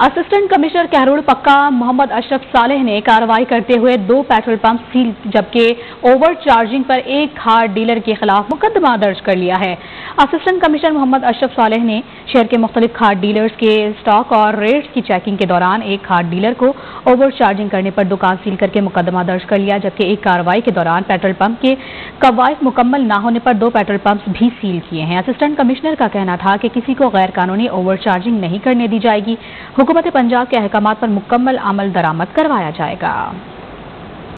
Assistant commissioner कहरुड़ पक्का मोहम्मद अशरफ सालेह ने कार्रवाई करते हुए दो पेट्रोल पंप सील, जबकि ओवर चार्जिंग पर एक खार डीलर के खिलाफ मुकदमा दर्ज कर लिया है। असिस्टेंट कमिश्नर मोहम्मद अशरफ सालेह ने शहर के मुख्तलिफ़ खाद डीलर्स के स्टॉक और रेट्स की चेकिंग के दौरान एक खाद डीलर को ओवर चार्जिंग करने पर दुकान सील करके मुकदमा दर्ज कर लिया, जबकि एक कार्रवाई के दौरान पेट्रोल पंप के कवायद मुकम्मल न होने पर दो पेट्रोल पंप भी सील किए हैं। असिस्टेंट कमिश्नर का कहना था कि किसी को गैर कानूनी ओवर चार्जिंग नहीं करने दी जाएगी। हुकूमत पंजाब के अहकाम पर मुकम्मल अमल दरामद करवाया जाएगा।